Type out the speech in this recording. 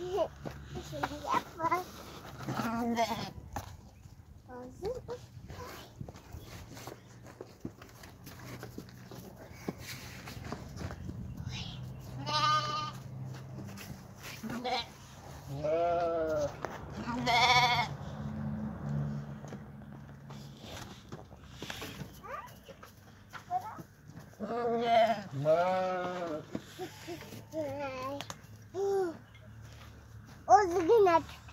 Yeah. i was looking at